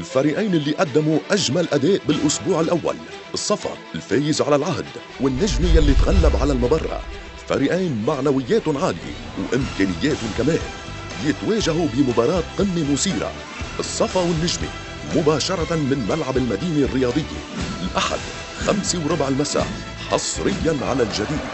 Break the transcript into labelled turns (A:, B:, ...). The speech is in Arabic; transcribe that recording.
A: الفريقين اللي قدموا أجمل أداء بالأسبوع الأول. الصفا الفايز على العهد والنجمي اللي تغلب على المبرة فريقين معنوياتهم عالية وإمكانياتهم كمان يتواجهوا بمباراة قمة مثيرة. الصفا والنجمي مباشرة من ملعب المدينة الرياضية. الأحد خمسة وربع المساء حصريا على الجديد.